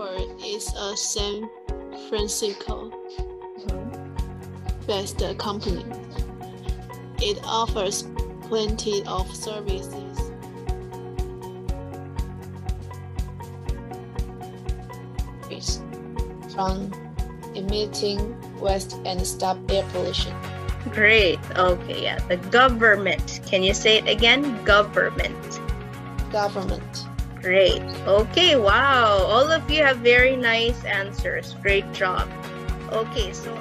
Uber is a San Francisco based company. It offers plenty of services. From emitting waste and stop air pollution. Great. Okay, yeah. The government. Can you say it again? Government. Government. Great. Okay, wow. All of you have very nice answers. Great job. Okay, so